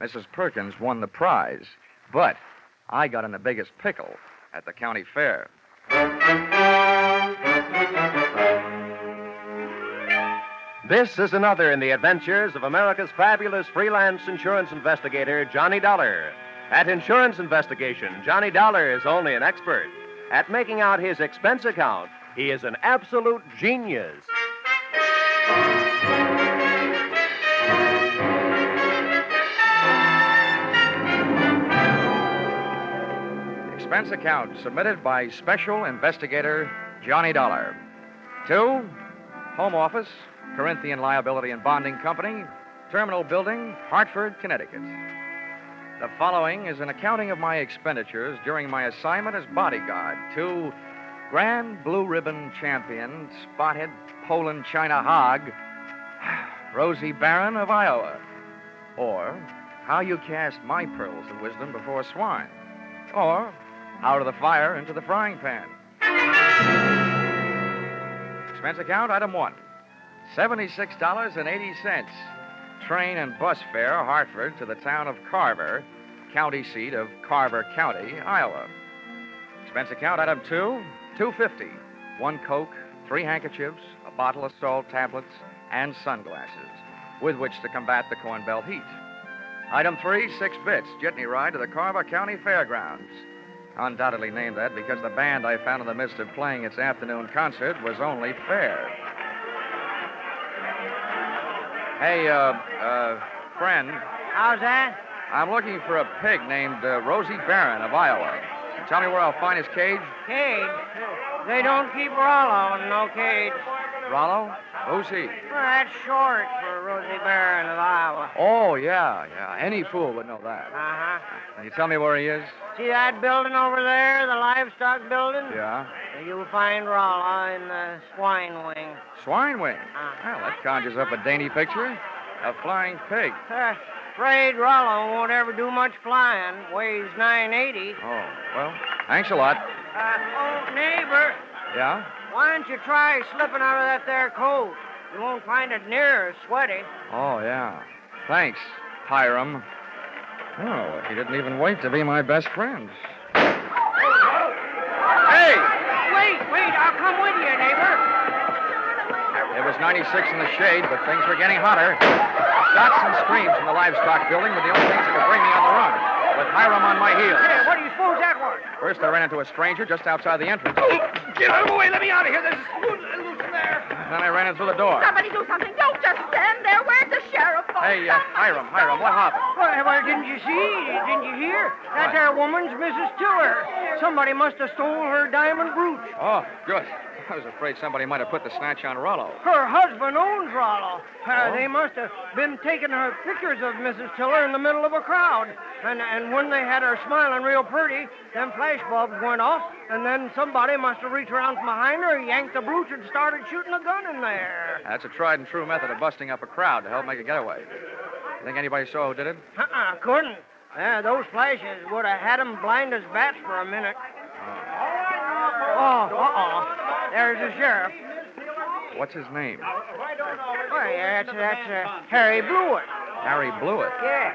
Mrs. Perkins won the prize, but I got in the biggest pickle at the county fair. This is another in the adventures of America's fabulous freelance insurance investigator, Johnny Dollar. At insurance investigation, Johnny Dollar is only an expert. At making out his expense account, he is an absolute genius. Expense account submitted by Special Investigator Johnny Dollar. To Home Office, Corinthian Liability and Bonding Company, Terminal Building, Hartford, Connecticut. The following is an accounting of my expenditures during my assignment as bodyguard to Grand Blue Ribbon Champion, Spotted Poland China Hog, Rosie Barron of Iowa. Or How You Cast My Pearls of Wisdom Before Swine. Or Out of the Fire into the Frying Pan. Expense account item one $76.80. Train and bus fare, Hartford to the town of Carver, county seat of Carver County, Iowa. Expense account item two, 250. One Coke, three handkerchiefs, a bottle of salt tablets, and sunglasses, with which to combat the Corn Belt heat. Item three, six bits, jitney ride to the Carver County Fairgrounds. Undoubtedly named that because the band I found in the midst of playing its afternoon concert was only fair. Hey, uh, uh, friend, How's that? I'm looking for a pig named uh, Rosie Barron of Iowa. Tell me where I'll find his cage. Cage. They don't keep Rollo in no cage. Rollo? Who's he? Well, that's short for Rosie Barron of Iowa. Oh, yeah, yeah. Any fool would know that. Uh-huh. Can you tell me where he is? See that building over there, the livestock building? Yeah. You'll find Rollo in the swine wing. Swine wing. Uh-huh. Well, that conjures up a dainty picture. A flying pig. Uh, afraid Rollo won't ever do much flying. Weighs 980. Oh, well, thanks a lot. Uh, oh, neighbor, Yeah? Why don't you try slipping out of that there coat? You won't find it near as sweaty. Oh, yeah. Thanks, Hiram. Oh, he didn't even wait to be my best friend. Hey! Wait, wait, I'll come with you, neighbor. It was 96 in the shade, but things were getting hotter. Shots and screams from the livestock building were the only things that could bring me on the run, with Hiram on my heels. Hey, what do you suppose? First, I ran into a stranger just outside the entrance. Oh, Get out of the way. Let me out of here. There's loose in there. Then I ran in through the door. Somebody do something. Don't just stand there. Where's the sheriff? Oh, Hey, uh, Hiram, Hiram, what happened? Well, well, didn't you see? Didn't you hear? That What? there woman's Mrs. Tiller. Somebody must have stole her diamond brooch. Oh, good. I was afraid somebody might have put the snatch on Rollo. Her husband owns Rollo. Uh, Oh? They must have been taking her pictures of Mrs. Tiller in the middle of a crowd. And, and when they had her smiling real pretty, them flash bulbs went off, and then somebody must have reached around from behind her, yanked the brooch, and started shooting a gun in there. That's a tried and true method of busting up a crowd to help make a getaway. You think anybody saw who did it? Uh-uh, couldn't. Yeah, those flashes would have had had 'em blind as bats for a minute. Oh, uh-oh. There's the sheriff. What's his name? Well, yeah, that's, that's uh, Harry Blewett. Harry Blewett. Yeah.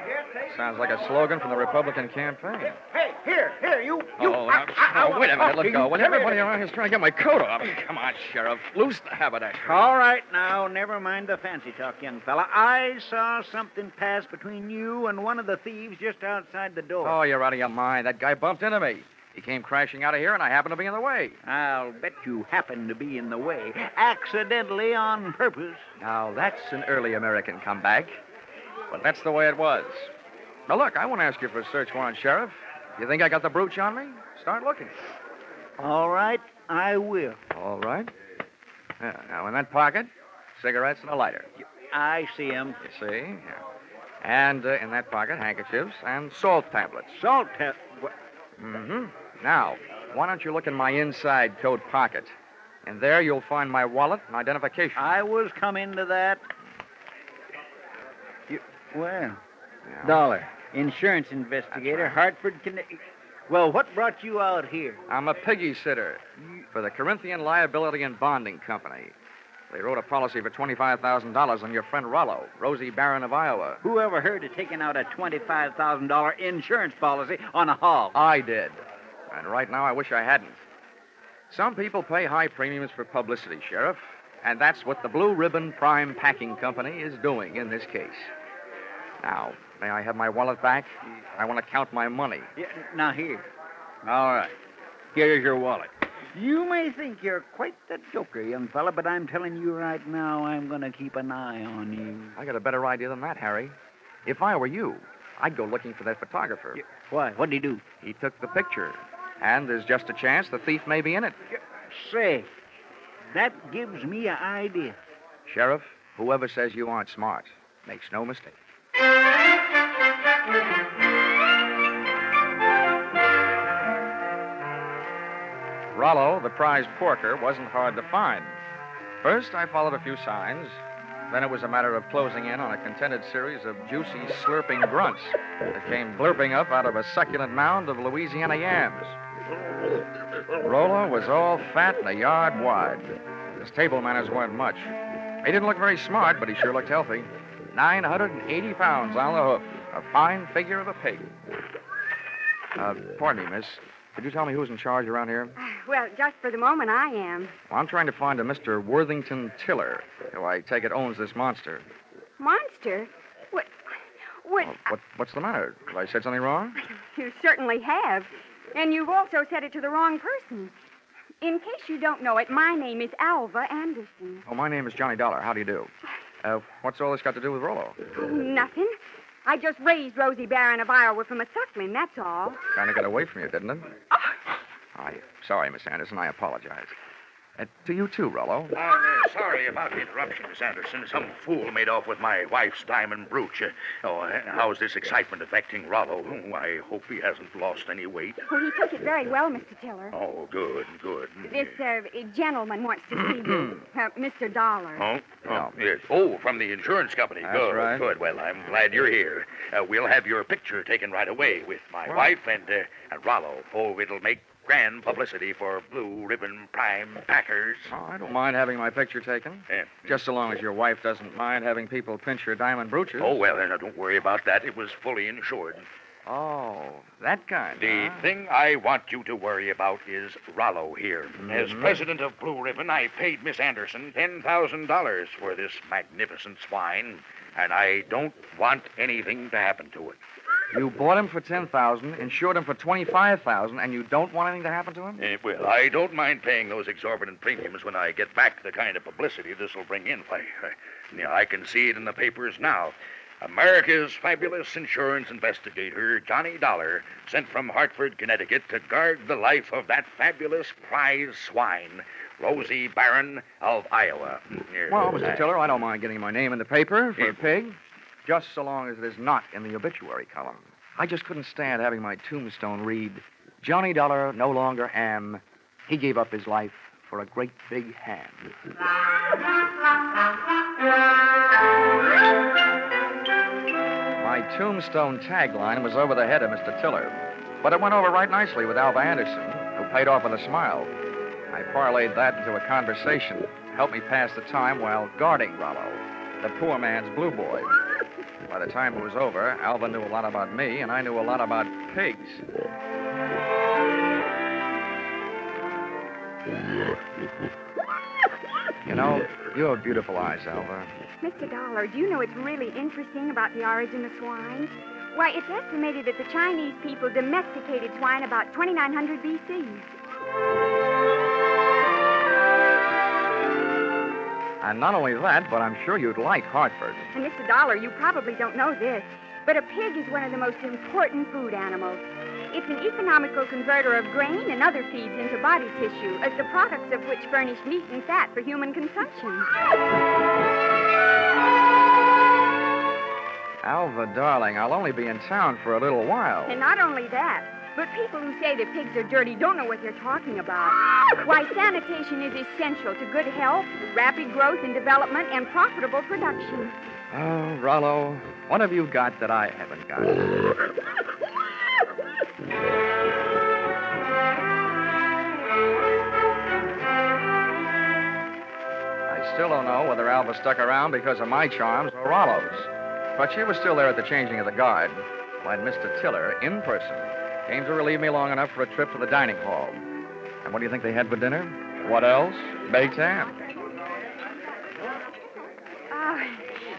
Sounds like a slogan from the Republican campaign. Hey, here, here, you, you. Oh, now, ah, now, ah, wait a minute. ah, Let you- go. When everybody around here's trying to get my coat off. Come on, Sheriff. Loose the haberdasher. All right, now, never mind the fancy talk, young fella. I saw something pass between you and one of the thieves just outside the door. Oh, you're out of your mind. That guy bumped into me. He came crashing out of here, and I happened to be in the way. I'll bet you happened to be in the way, accidentally on purpose. Now, that's an early American comeback. But that's the way it was. Now, look, I won't ask you for a search warrant, Sheriff. You think I got the brooch on me? Start looking. All right, I will. All right. Yeah, now, in that pocket, cigarettes and a lighter. I see him. You see? Yeah. And uh, in that pocket, handkerchiefs and salt tablets. Salt test. Mm-hmm. Now, why don't you look in my inside coat pocket? And there you'll find my wallet and identification. I was coming to that. You, well, Yeah. Dollar, insurance investigator, right. Hartford, Connecticut. Well, what brought you out here? I'm a piggy sitter for the Corinthian Liability and Bonding Company. They wrote a policy for $25,000 on your friend Rollo, Rosie Barron of Iowa. Who ever heard of taking out a $25,000 insurance policy on a hog? I did. And right now, I wish I hadn't. Some people pay high premiums for publicity, Sheriff. And that's what the Blue Ribbon Prime Packing Company is doing in this case. Now, may I have my wallet back? I want to count my money. Yeah, now, here. All right. Here's your wallet. You may think you're quite the joker, young fella, but I'm telling you right now, I'm going to keep an eye on you. I got a better idea than that, Harry. If I were you, I'd go looking for that photographer. Yeah, Why? What'd he do? He took the picture. And there's just a chance the thief may be in it. Say, that gives me an idea. Sheriff, whoever says you aren't smart makes no mistake. Rollo, the prize porker, wasn't hard to find. First, I followed a few signs. Then it was a matter of closing in on a contented series of juicy, slurping grunts that came blurping up out of a succulent mound of Louisiana yams. Rollo was all fat and a yard wide. His table manners weren't much. He didn't look very smart, but he sure looked healthy. 980 pounds on the hoof. A fine figure of a pig. Uh, pardon me, miss. Could you tell me who's in charge around here? Well, just for the moment, I am. Well, I'm trying to find a Mr. Worthington Tiller, who I take it owns this monster. Monster? What? What? Well, what what's the matter? Have I said something wrong? You certainly have. And you've also said it to the wrong person. In case you don't know it, my name is Alva Anderson. Oh, my name is Johnny Dollar. How do you do? Uh, what's all this got to do with Rollo? Nothing. I just raised Rosie Barron of Iowa from a suckling, that's all. Kind of got away from you, didn't it? I'm sorry, Miss Anderson. I apologize. Uh, to you, too, Rollo. I'm uh, sorry about the interruption, Miss Anderson. Some fool made off with my wife's diamond brooch. Uh, oh, uh, how's this excitement affecting Rollo? Oh, I hope he hasn't lost any weight. Well, he took it very well, Mr. Tiller. Oh, good, good. This uh, gentleman wants to see you, uh, Mr. Dollar. Oh, oh, yes. Oh, from the insurance company. That's good, right. good. Well, I'm glad you're here. Uh, we'll have your picture taken right away with my Well- wife and uh, and Rollo. Oh, it'll make grand publicity for Blue Ribbon Prime Packers. Oh, I don't mind having my picture taken. Yeah. Just so long as your wife doesn't mind having people pinch her diamond brooches. Oh, well, then, don't worry about that. It was fully insured. Oh, that kind. The huh? thing I want you to worry about is Rollo here. As Mhm. president of Blue Ribbon, I paid Miss Anderson $10,000 for this magnificent swine, and I don't want anything to happen to it. You bought him for ten thousand, insured him for twenty-five thousand, and you don't want anything to happen to him? Eh, well, I don't mind paying those exorbitant premiums when I get back the kind of publicity this will bring in. Why, I, yeah, I can see it in the papers now. America's fabulous insurance investigator, Johnny Dollar, sent from Hartford, Connecticut to guard the life of that fabulous prize swine, Rosie Barron of Iowa. Well, Mr. Tiller, I don't mind getting my name in the paper for Yeah. a pig, just so long as it is not in the obituary column. I just couldn't stand having my tombstone read, Johnny Dollar no longer am. He gave up his life for a great big hand. My tombstone tagline was over the head of Mr. Tiller, but it went over right nicely with Alva Anderson, who paid off with a smile. I parlayed that into a conversation, helped me pass the time while guarding Rollo, the poor man's blue boy. By the time it was over, Alva knew a lot about me, and I knew a lot about pigs. You know, you have beautiful eyes, Alva. Mr. Dollar, do you know what's really interesting about the origin of swine? Why, it's estimated that the Chinese people domesticated swine about 2900 BC. And not only that, but I'm sure you'd like Hartford. And Mr. Dollar, you probably don't know this, but a pig is one of the most important food animals. It's an economical converter of grain and other feeds into body tissue, as the products of which furnish meat and fat for human consumption. Alva, darling, I'll only be in town for a little while. And not only that, but people who say that pigs are dirty don't know what they're talking about. Why, sanitation is essential to good health, rapid growth and development, and profitable production. Oh, Rollo, what have you got that I haven't got? I still don't know whether Alva stuck around because of my charms or Rollo's. But she was still there at the changing of the guard when Mr. Tiller, in person, came to relieve me long enough for a trip to the dining hall. And what do you think they had for dinner? What else? Baked ham. Oh,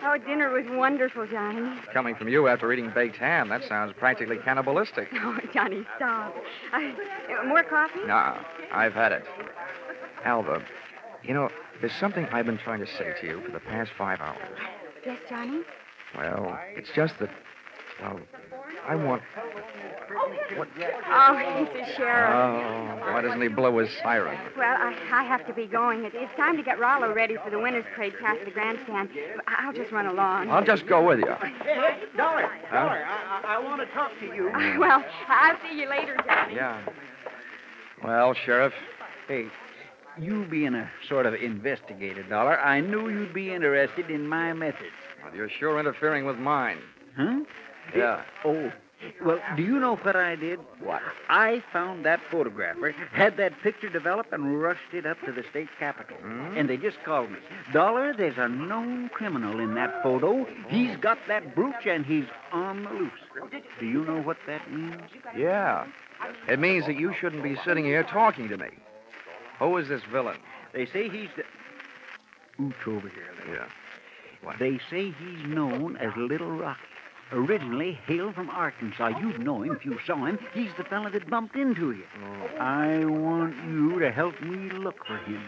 oh, dinner was wonderful, Johnny. Coming from you after eating baked ham, that sounds practically cannibalistic. Oh, Johnny, stop. I, more coffee? Nah, I've had it. Alva, you know, there's something I've been trying to say to you for the past five hours. Yes, Johnny? Well, it's just that, well, I want. Oh, he's the sheriff. Oh, why doesn't he blow his siren? Well, I, I have to be going. It, it's time to get Rollo ready for the winner's parade past the grandstand. I'll just run along. I'll just go with you. Hey, Dollar, Huh? Dollar, I, I, I want to talk to you. Well, I'll see you later, Johnny. Yeah. Well, Sheriff, Hey, you being a sort of investigator, Dollar, I knew you'd be interested in my methods. well, you're sure interfering with mine. Huh? Yeah. Oh, well, do you know what I did? What? I found that photographer, had that picture developed, and rushed it up to the state capitol. Hmm? And they just called me. Dollar, there's a known criminal in that photo. He's got that brooch, and he's on the loose. Do you know what that means? Yeah. It means that you shouldn't be sitting here talking to me. Who is this villain? They say he's the. Ooch over here. Yeah. What? They say he's known as Little Rocky. Originally hailed from Arkansas. You'd know him if you saw him. He's the fella that bumped into you. I want you to help me look for him.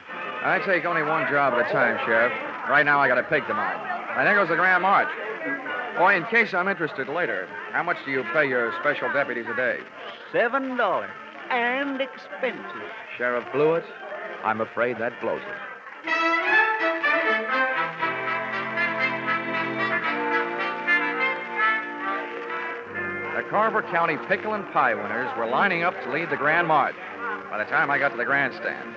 I take only one job at a time, Sheriff. Right now, I got a pig to mind. I think it was the Grand March. Boy, in case I'm interested later, how much do you pay your special deputies a day? Seven dollars. And expenses. Sheriff Blewett, I'm afraid that blows it. Carver County Pickle and Pie winners were lining up to lead the Grand March. By the time I got to the grandstand,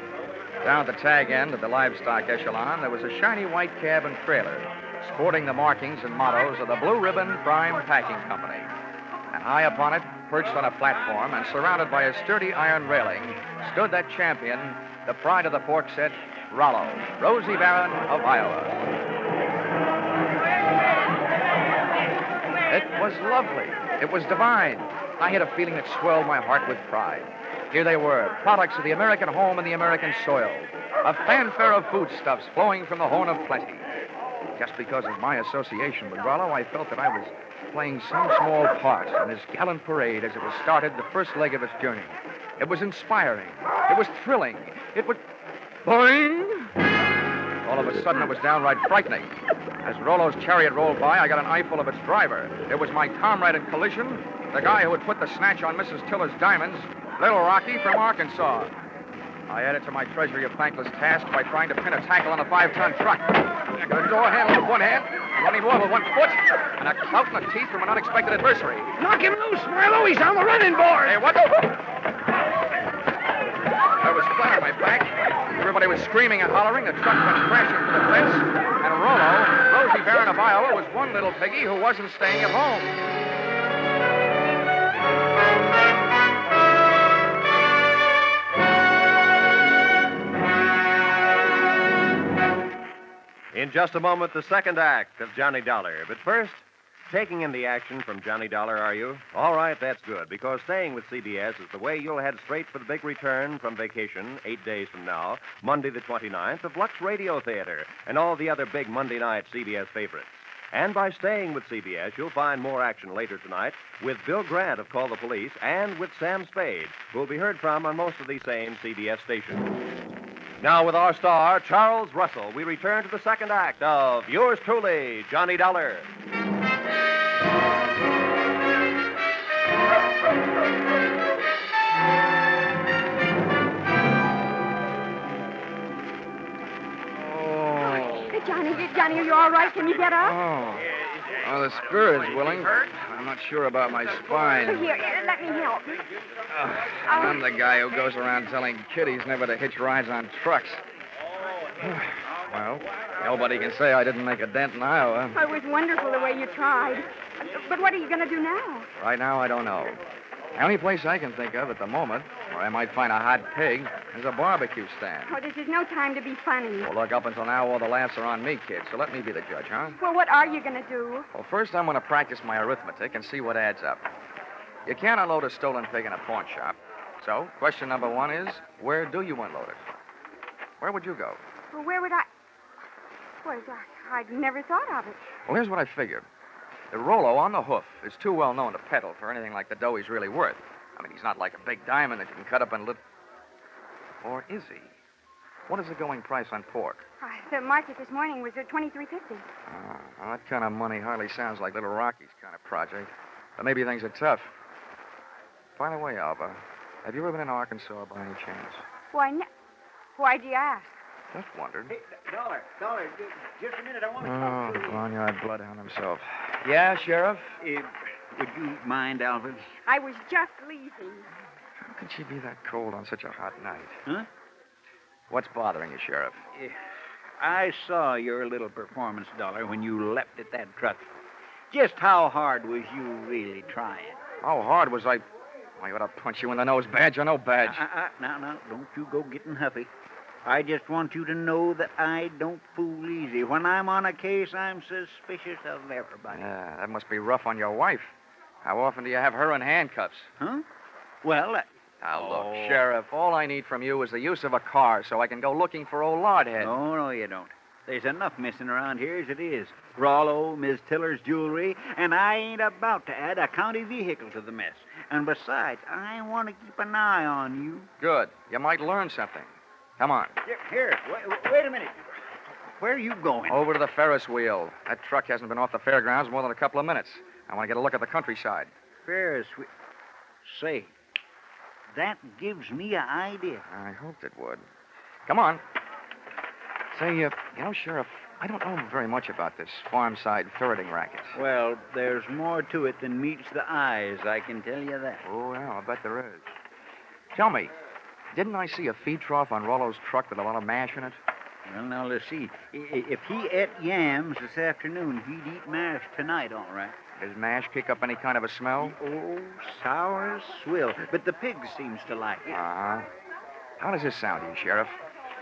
down at the tag end of the livestock echelon, there was a shiny white cab and trailer sporting the markings and mottos of the Blue Ribbon Prime Packing Company. And high upon it, perched on a platform and surrounded by a sturdy iron railing, stood that champion, the pride of the pork set, Rollo, Rosie Barron of Iowa. Was lovely. It was divine. I had a feeling that swelled my heart with pride. Here they were, products of the American home and the American soil. A fanfare of foodstuffs flowing from the horn of plenty. Just because of my association with Rollo, I felt that I was playing some small part in this gallant parade as it was started the first leg of its journey. It was inspiring. It was thrilling. It was. Boing! All of a sudden, it was downright frightening. As Rollo's chariot rolled by, I got an eyeful of its driver. It was my comrade in collision, the guy who had put the snatch on Mrs. Tiller's diamonds, Little Rocky from Arkansas. I added to my treasury of thankless tasks by trying to pin a tackle on a five-ton truck. I got a door handle with one hand, running water with one foot, and a clout in the teeth from an unexpected adversary. Knock him loose, Milo. He's on the running board. Hey, what? I was flat on my back. Everybody was screaming and hollering. The truck went crashing to the fence. And Rollo, Rosie Barron of Iowa, was one little piggy who wasn't staying at home. In just a moment, the second act of Johnny Dollar. But first, taking in the action from Johnny Dollar, are you? All right, that's good, because staying with CBS is the way you'll head straight for the big return from vacation eight days from now, Monday the 29th, of Lux Radio Theater and all the other big Monday night CBS favorites. And by staying with CBS, you'll find more action later tonight with Bill Grant of Call the Police and with Sam Spade, who will be heard from on most of these same CBS stations. Now, with our star, Charles Russell, we return to the second act of yours truly, Johnny Dollar. Johnny, are you all right? Can you get up? Oh. Well, the spirit's willing. I'm not sure about my spine. Here, let me help. Oh, I'm the guy who goes around telling kiddies never to hitch rides on trucks. Well, nobody can say I didn't make a dent in Iowa. Oh, it was wonderful the way you tried. But what are you going to do now? Right now, I don't know. The only place I can think of at the moment where I might find a hot pig is a barbecue stand. Oh, this is no time to be funny. Well, look, up until now, all the laughs are on me, kid, so let me be the judge, huh? Well, what are you going to do? Well, first I'm going to practice my arithmetic and see what adds up. You can't unload a stolen pig in a pawn shop. So, question number one is where do you unload it? Where would you go? Well, where would I. Well, I, I'd never thought of it. Well, here's what I figured. The Rollo on the hoof is too well known to peddle for anything like the dough he's really worth. I mean, he's not like a big diamond that you can cut up in little. Or is he? What is the going price on pork? Uh, the market this morning was at twenty three fifty. Oh, well, that kind of money hardly sounds like Little Rocky's kind of project. But maybe things are tough. By the way, Alva, have you ever been in Arkansas by any chance? Why, ne- why do you ask? Just wondered. Hey, Dollar, Dollar, just a minute. I want to Oh, talk to you. barnyard bloodhound himself. Yeah, Sheriff? Uh, would you mind, Alfred? I was just leaving. How could she be that cold on such a hot night? Huh? What's bothering you, Sheriff? I saw your little performance, Dollar, when you leapt at that truck. Just how hard was you really trying? How hard was I? I ought to punch you in the nose, badge or no badge. Uh, uh, now, now, don't you go getting huffy. I just want you to know that I don't fool easy. When I'm on a case, I'm suspicious of everybody. Yeah, that must be rough on your wife. How often do you have her in handcuffs? Huh? Well, uh, Now, look, Oh. Sheriff, all I need from you is the use of a car so I can go looking for old Lardhead. no, no, you don't. There's enough missing around here as it is. Rollo, Miss Tiller's jewelry, and I ain't about to add a county vehicle to the mess. And besides, I want to keep an eye on you. Good. You might learn something. Come on. Here, here wait, wait a minute. Where are you going? Over to the Ferris wheel. That truck hasn't been off the fairgrounds more than a couple of minutes. I want to get a look at the countryside. Ferris wheel. Say, that gives me an idea. I hoped it would. Come on. Say, uh, you know, Sheriff, I don't know very much about this farm side ferreting racket. Well, there's more to it than meets the eyes, I can tell you that. Oh, well, I bet there is. Tell me, didn't I see a feed trough on Rollo's truck with a lot of mash in it? Well, now, let's see. If he ate yams this afternoon, he'd eat mash tonight, all right. Does mash kick up any kind of a smell? Oh, sour as swill. But the pig seems to like it. Uh-huh. How does this sound to you, Sheriff?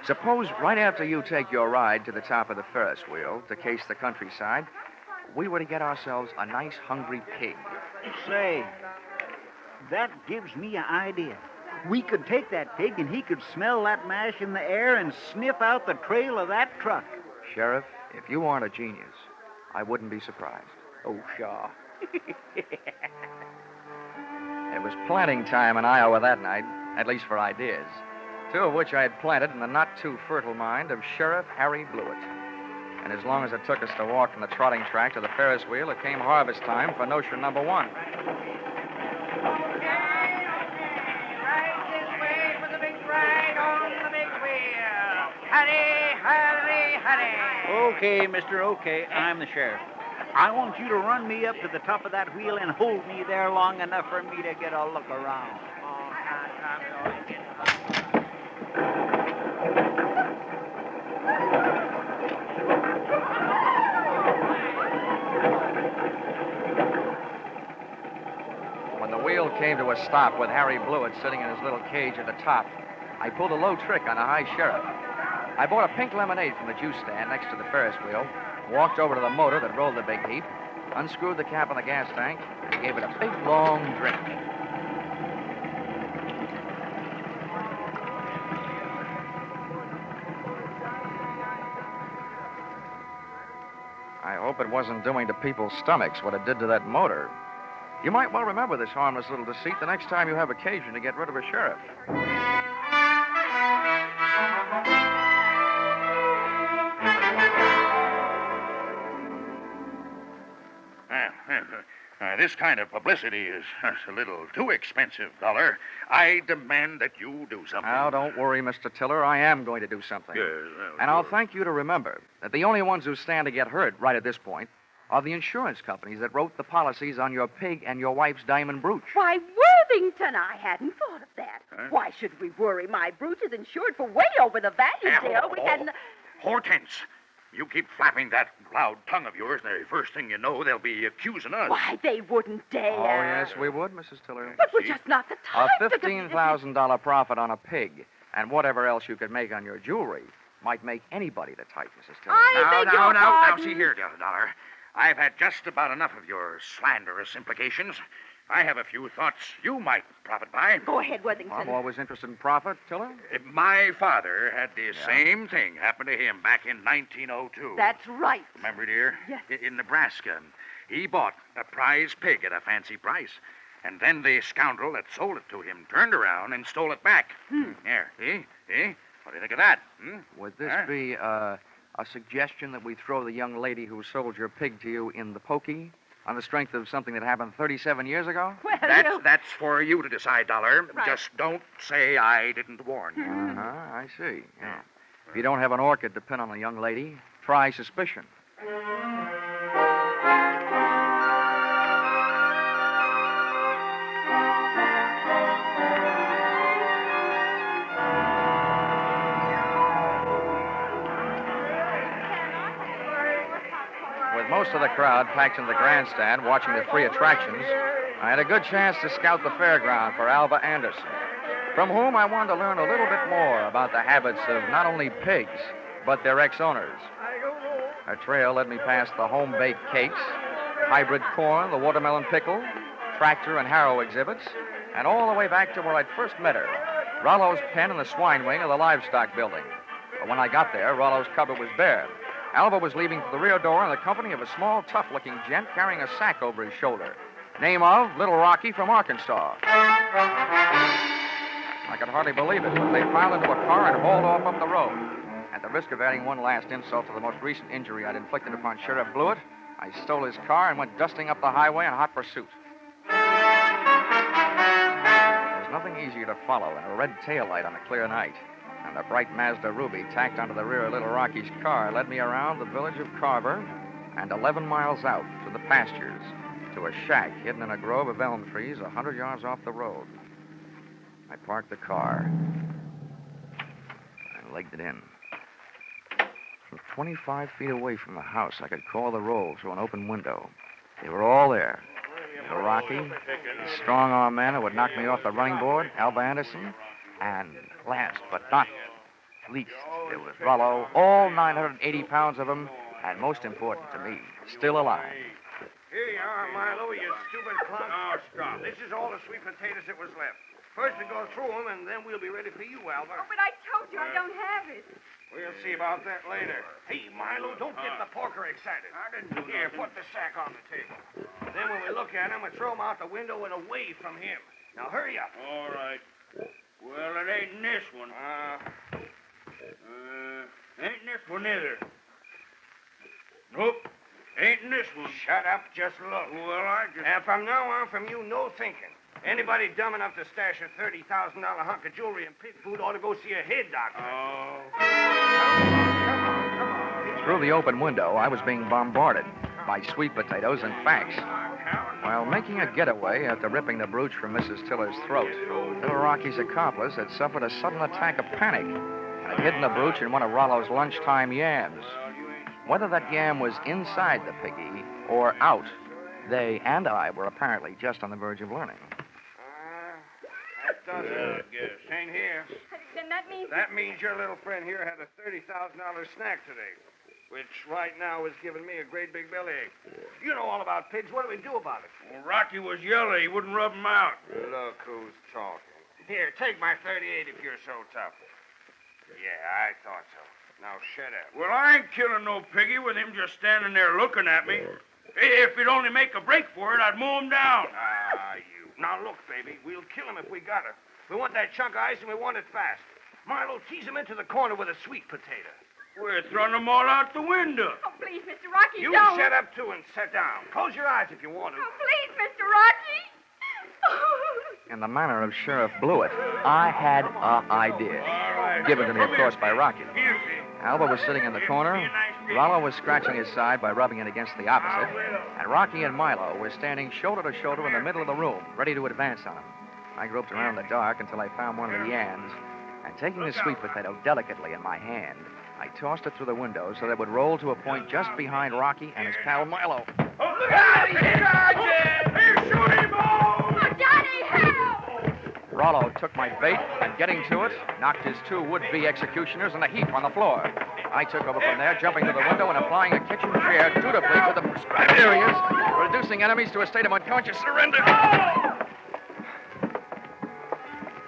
Suppose right after you take your ride to the top of the Ferris wheel to case the countryside, we were to get ourselves a nice hungry pig. Say, that gives me an idea. We could take that pig and he could smell that mash in the air and sniff out the trail of that truck. Sheriff, if you aren't a genius, I wouldn't be surprised. Oh, Shaw. It was planting time in Iowa that night, at least for ideas, two of which I had planted in the not too fertile mind of Sheriff Harry Blewett. And as long as it took us to walk from the trotting track to the Ferris wheel, it came harvest time for notion number one. Okay, mister, okay. I'm the sheriff. I want you to run me up to the top of that wheel and hold me there long enough for me to get a look around. When the wheel came to a stop with Harry Blewett sitting in his little cage at the top, I pulled a low trick on the high sheriff. I bought a pink lemonade from the juice stand next to the Ferris wheel, walked over to the motor that rolled the big heap, unscrewed the cap on the gas tank, and gave it a big, long drink. I hope it wasn't doing to people's stomachs what it did to that motor. You might well remember this harmless little deceit the next time you have occasion to get rid of a sheriff. This kind of publicity is a little too expensive, Dollar. I demand that you do something. Now, don't worry, Mr. Tiller. I am going to do something. Yes, well, And I'll sure. thank you to remember that the only ones who stand to get hurt right at this point are the insurance companies that wrote the policies on your pig and your wife's diamond brooch. Why, Worthington, I hadn't thought of that. Huh? Why should we worry? My brooch is insured for way over the value, dear. We oh, hadn't. Hortense, You keep flapping that loud tongue of yours, and the first thing you know, they'll be accusing us. Why, they wouldn't dare. Oh, yes, we would, Mrs. Tiller. But we're just not the A type. to- $15,000 profit on a pig and whatever else you could make on your jewelry might make anybody the type, Mrs. Tiller. I Now, beg now, your now, now, see here, Dollar Dollar. I've had just about enough of your slanderous implications. I have a few thoughts you might profit by. Go ahead, Worthington. I'm always interested in profit, Tiller. Uh, My father had the Yeah. same thing happen to him back in 1902. That's right. Remember, dear? Yes. I- In Nebraska. He bought a prize pig at a fancy price. And then the scoundrel that sold it to him turned around and stole it back. Hmm. There, see? See? What do you think of that? Hmm? Would this Huh? be uh, a suggestion that we throw the young lady who sold your pig to you in the pokey on the strength of something that happened 37 years ago? Well, That's, you... that's for you to decide, Dollar. Right. Just don't say I didn't warn you. Uh huh, I see. Yeah. If you don't have an orchid to pin on a young lady, try suspicion. Most of the crowd packed in the grandstand watching the free attractions, I had a good chance to scout the fairground for Alva Anderson, from whom I wanted to learn a little bit more about the habits of not only pigs, but their ex owners. A trail led me past the home baked cakes, hybrid corn, the watermelon pickle, tractor and harrow exhibits, and all the way back to where I'd first met her Rollo's pen in the swine wing of the livestock building. But when I got there, Rollo's cupboard was bare. Alva was leaving for the rear door in the company of a small, tough looking gent carrying a sack over his shoulder. Name of Little Rocky from Arkansas. I could hardly believe it, but they piled into a car and hauled off up the road. At the risk of adding one last insult to the most recent injury I'd inflicted upon Sheriff Blewett, I stole his car and went dusting up the highway in hot pursuit. There's nothing easier to follow than a red taillight on a clear night. And the bright Mazda Ruby tacked onto the rear of Little Rocky's car led me around the village of Carver and 11 miles out to the pastures to a shack hidden in a grove of elm trees a 100 yards off the road. I parked the car I legged it in. From 25 feet away from the house, I could call the roll through an open window. They were all there. Little Rocky, the strong arm man who would knock me off the running board, Alva Anderson, and last but not least, there was Rollo, all 980 pounds of him, and most important to me, still alive. Here you are, Milo, you stupid clown. Oh, stop. This is all the sweet potatoes that was left. First we go through them, and then we'll be ready for you, Albert. Oh, but I told you I uh, don't have it. We'll see about that later. Hey, Milo, don't get uh, the porker excited. I didn't do Here, nothing. put the sack on the table. Then when we look at him, we throw him out the window and away from him. Now hurry up. All right. Well, it ain't in this one. Uh, Uh, ain't in this one either. Nope. Ain't in this one. shut up, just look. Well, I just. And from now on, from you, no thinking. Anybody dumb enough to stash a $30,000 hunk of jewelry and pig food ought to go see a head doctor. Oh. Through the open window, I was being bombarded by sweet potatoes and facts. While making a getaway after ripping the brooch from Mrs. Tiller's throat, Little Rocky's accomplice had suffered a sudden attack of panic and had hidden the brooch in one of Rollo's lunchtime yams. Whether that yam was inside the piggy or out, they and I were apparently just on the verge of learning. Uh, that does it. Yes. Ain't here. Then that means. That means your little friend here had a $30,000 snack today, which right now is giving me a great big bellyache. You know all about pigs. What do we do about it? Well, Rocky was yelling. He wouldn't rub him out. Look who's talking. Here, take my 38 if you're so tough. Yeah, I thought so. Now shut up. Well, I ain't killing no piggy with him just standing there looking at me. If he'd only make a break for it, I'd mow him down. Ah, you. Now look, baby, we'll kill him if we got her. We want that chunk of ice and we want it fast. Milo, tease him into the corner with a sweet potato. We're throwing them all out the window. Oh, please, Mr. Rocky, You don't. shut up too and sit down. Close your eyes if you want to. Oh, please, Mr. Rocky. In the manner of Sheriff Blewett, I had a idea. Given to me, of course, by Rocky. Here. Alva was sitting in the corner. Rollo was scratching his side by rubbing it against the opposite. And Rocky and Milo were standing shoulder to shoulder in the middle of the room, ready to advance on him. I groped around in the dark until I found one of the yams, and taking the sweet potato delicately in my hand, I tossed it through the window so that it would roll to a point just behind Rocky and his pal Milo. Oh, look out! He's charging! He's shooting, Oh, Johnny, help! Rollo took my bait and, getting to it, knocked his two would-be executioners in a heap on the floor. I took over from there, jumping to the window and applying a kitchen chair dutifully to the prescribed areas, reducing enemies to a state of unconscious surrender. Oh!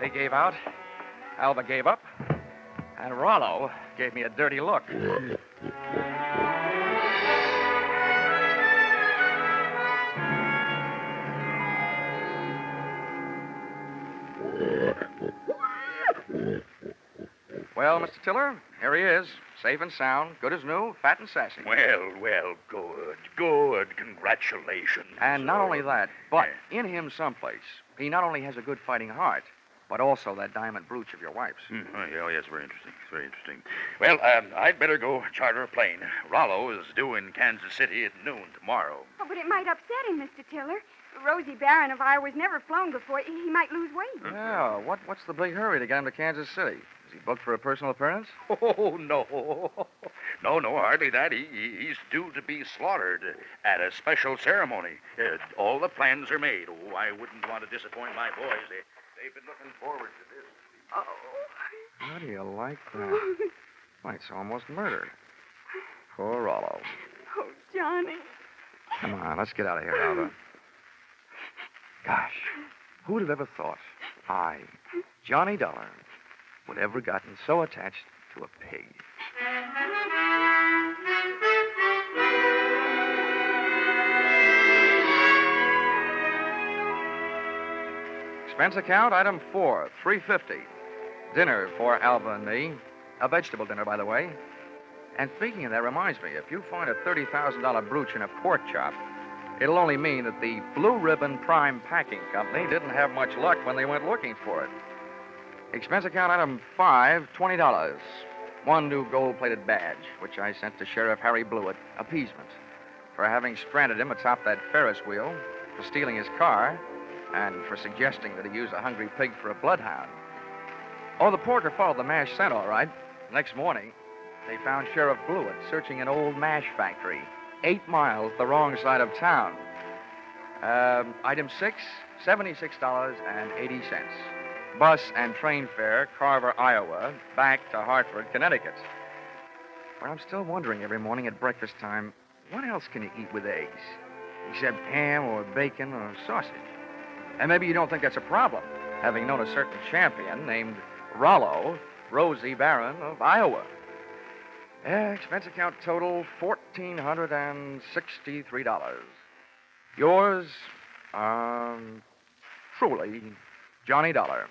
They gave out. Alva gave up. And Rollo gave me a dirty look. Well, Mr. Tiller, here he is, safe and sound, good as new, fat and sassy. Well, well, good, good. Congratulations. And not only that, but in him someplace, he not only has a good fighting heart, but also that diamond brooch of your wife's. Hmm, oh, yes, very interesting. It's very interesting. Well, um, I'd better go charter a plane. Rollo is due in Kansas City at noon tomorrow. Oh, but it might upset him, Mr. Tiller. Rosie Barron of Iowa's never flown before. He he might lose weight. Yeah, what, what's the big hurry to get him to Kansas City? Is he booked for a personal appearance? Oh, no. No, no, hardly that. He, he- he's due to be slaughtered at a special ceremony. Uh, all the plans are made. Oh, I wouldn't want to disappoint my boys. They, they've been looking forward to this. Oh. How do you like that? Why, it's almost murder. Poor Rollo. Oh, Johnny. Come on, let's get out of here, Alva. Gosh, who would have ever thought I, Johnny Dollar, would ever gotten so attached to a pig? Expense account, item four, 350. Dinner for Alva and me. A vegetable dinner, by the way. And speaking of that, reminds me, if you find a $30,000 brooch in a pork chop, it'll only mean that the Blue Ribbon Prime Packing Company didn't have much luck when they went looking for it. Expense account item five, $20. One new gold plated badge, which I sent to Sheriff Harry Blewett, appeasement, for having stranded him atop that Ferris wheel, for stealing his car, and for suggesting that he use a hungry pig for a bloodhound. Oh, the porter followed the mash scent, all right. Next morning, they found Sheriff Blewett searching an old mash factory, eight miles the wrong side of town. Um, item six, $76.80. Bus and train fare, Carver, Iowa, back to Hartford, Connecticut. But I'm still wondering every morning at breakfast time, what else can you eat with eggs? Except ham or bacon or sausage. And maybe you don't think that's a problem, having known a certain champion named Rollo, Rosie Barron of Iowa. Yeah, expense account total $1,463. Yours, um, truly, Johnny Dollar.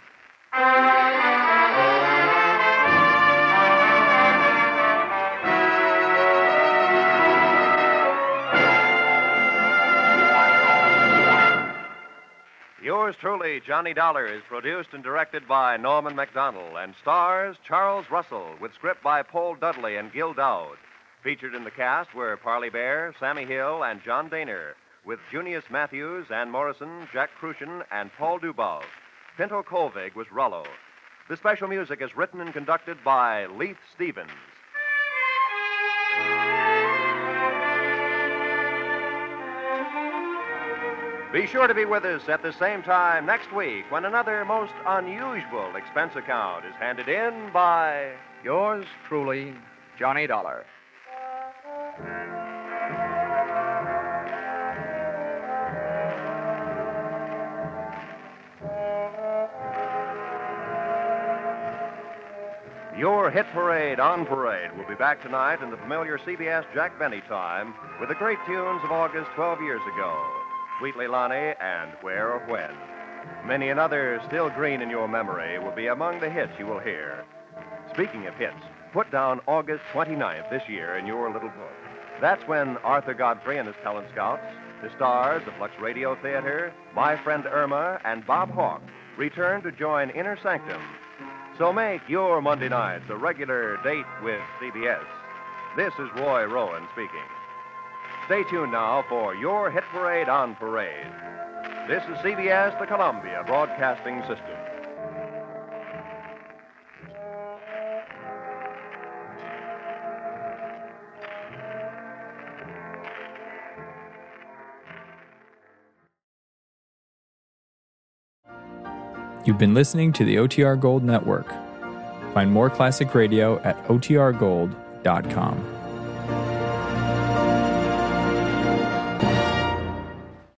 Yours truly, Johnny Dollar, is produced and directed by Norman Macdonnell and stars Charles Russell with script by Paul Dudley and Gil Doud. Featured in the cast were Parley Baer, Sammie Hill, and John Dehner, with Junius Matthews, Ann Morrison, Jack Kruschen, and Paul Dubov. Pinto Colvig was Rollo. The special music is written and conducted by Leith Stevens. Be sure to be with us at the same time next week when another most unusual expense account is handed in by. Yours truly, Johnny Dollar. Your hit parade on parade will be back tonight in the familiar CBS Jack Benny time with the great tunes of August 12 years ago Sweet Leilani and Where or When. Many another still green in your memory will be among the hits you will hear. Speaking of hits, put down August 29th this year in your little book. That's when Arthur Godfrey and his talent scouts, the stars of Lux Radio Theater, my friend Irma, and Bob Hawk return to join Inner Sanctum. So make your Monday nights a regular date with CBS. This is Roy Rowan speaking. Stay tuned now for Your Hit Parade on Parade. This is CBS, the Columbia Broadcasting System. You've been listening to the OTR Gold Network. Find more classic radio at otrgold.com.